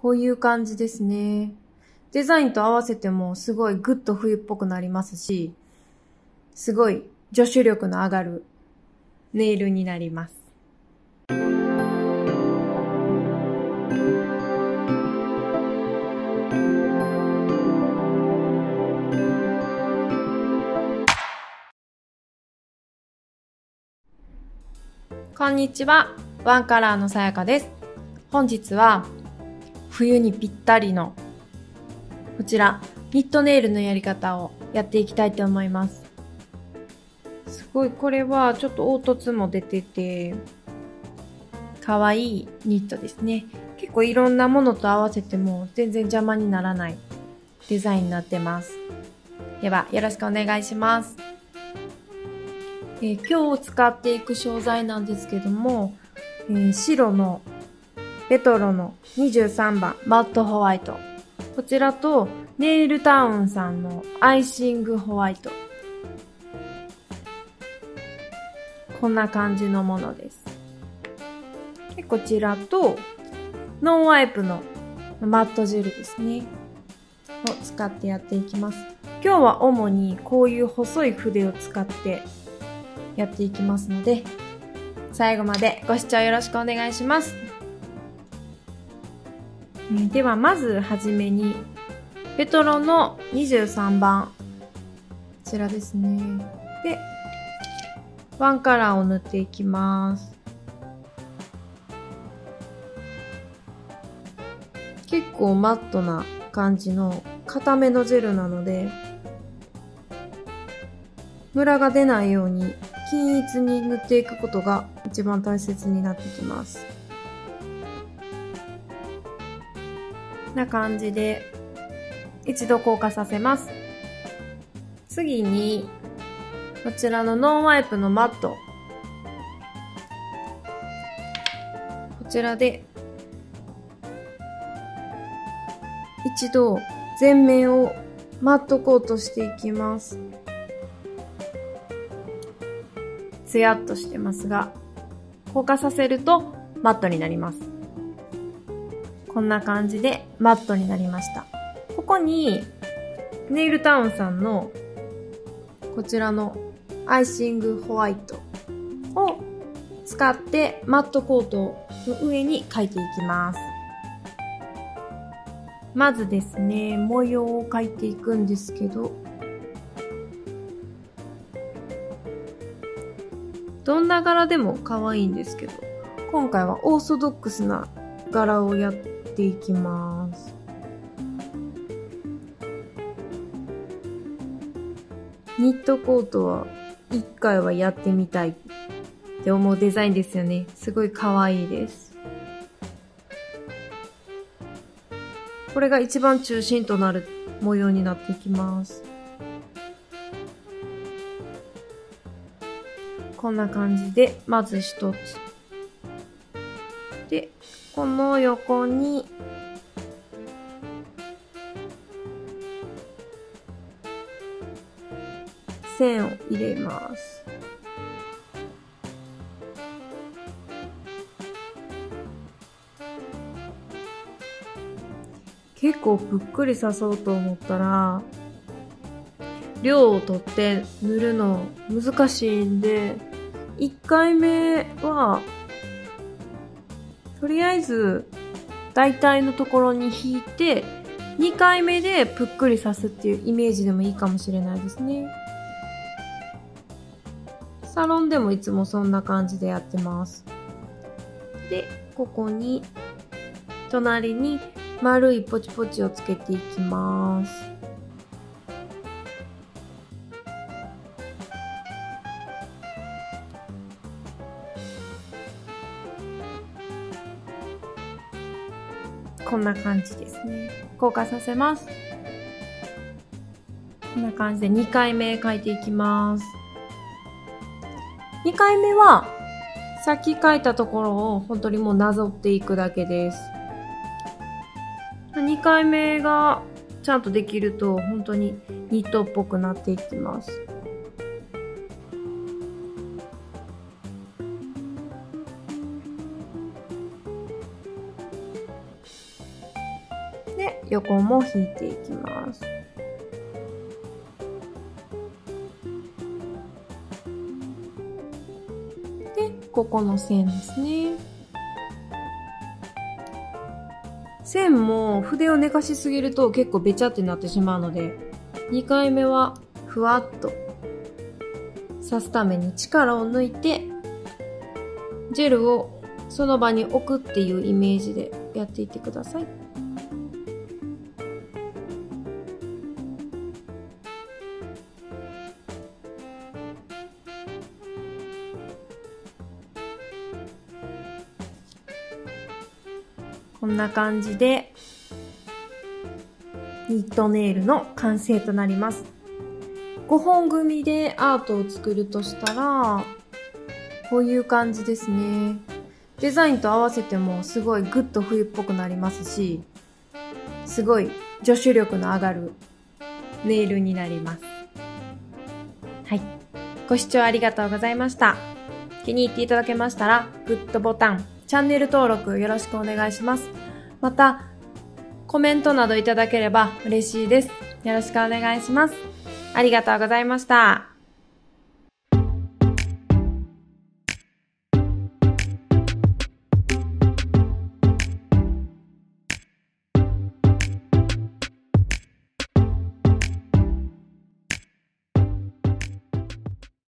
こういう感じですね。デザインと合わせてもすごいグッと冬っぽくなりますし、すごい女子力の上がるネイルになります。こんにちは。ワンカラーのさやかです。本日は冬にぴったりのこちらニットネイルのやり方をやっていきたいと思います。すごいこれはちょっと凹凸も出てて可愛いニットですね。結構いろんなものと合わせても全然邪魔にならないデザインになってます。ではよろしくお願いします。えー、今日使っていく商材なんですけども、えー、白のレトロの23番マットホワイト。こちらとネイルタウンさんのアイシングホワイト。こんな感じのものです。でこちらとノンワイプのマットジェルですね。を使ってやっていきます。今日は主にこういう細い筆を使ってやっていきますので、最後までご視聴よろしくお願いします。ではまずはじめにペトロの23番。こちらですね。でワンカラーを塗っていきます。結構マットな感じの固めのジェルなのでムラが出ないように均一に塗っていくことが一番大切になってきます。な感じで一度硬化させます。次に、こちらのノンワイプのマット。こちらで、一度全面をマットコートしていきます。ツヤっとしてますが、硬化させるとマットになります。こんな感じでマットになりました。ここに、ネイルタウンさんの、こちらのアイシングホワイトを使ってマットコートの上に描いていきます。まずですね、模様を描いていくんですけど、どんな柄でも可愛いんですけど、今回はオーソドックスな柄をやってていきます。ニットコートは一回はやってみたいって思うデザインですよね。すごい可愛いです。これが一番中心となる模様になっていきます。こんな感じで、まず一つ。この横に線を入れます。結構ぷっくり刺そうと思ったら量を取って塗るの難しいんで1回目はとりあえず大体のところに引いて2回目でぷっくり刺すっていうイメージでもいいかもしれないですね。サロンでもいつもそんな感じでやってます。で、ここに隣に丸いポチポチをつけていきます。こんな感じですね。硬化させます。こんな感じで2回目書いていきます。2回目は、さっき書いたところを本当にもうなぞっていくだけです。2回目がちゃんとできると本当にニットっぽくなっていきます。横も引いていきます。で、ここの線ですね。線も筆を寝かしすぎると結構べちゃってなってしまうので、2回目はふわっと刺すために力を抜いて、ジェルをその場に置くっていうイメージでやっていってください。こんな感じで、ニットネイルの完成となります。5本組でアートを作るとしたら、こういう感じですね。デザインと合わせてもすごいグッと冬っぽくなりますし、すごい女子力の上がるネイルになります。はい。ご視聴ありがとうございました。気に入っていただけましたら、グッドボタン、チャンネル登録よろしくお願いします。また、コメントなどいただければ嬉しいです。よろしくお願いします。ありがとうございました。